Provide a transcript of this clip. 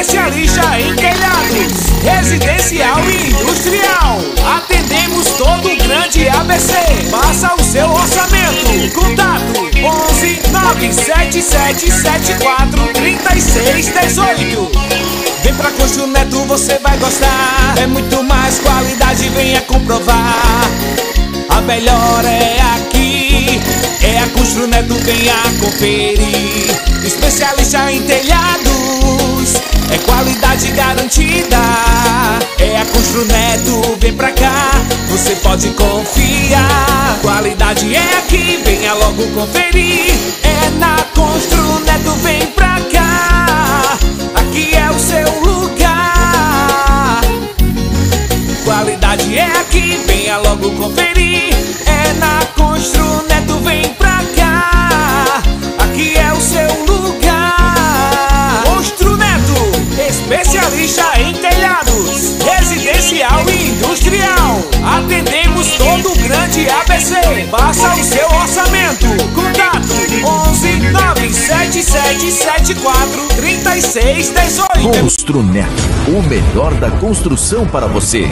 especialista em telhados, residencial e industrial. Atendemos todo o grande ABC. Faça o seu orçamento. Contato 11 97774 3618. Vem pra Constru Neto, você vai gostar. É muito mais qualidade, venha comprovar. A melhor é aqui, é a Constru Neto, venha conferir. Especialista em telhados, é qualidade garantida. É a Constru Neto, vem pra cá, você pode confiar. Qualidade é aqui, venha logo conferir. É na Constru Neto, vem pra cá. Aqui é o seu lugar. Qualidade é aqui, venha logo conferir. É especialista em telhados, residencial e industrial. Atendemos todo o grande ABC. Faça o seu orçamento. Contato 11 97774 3618. Construneto, o melhor da construção para você.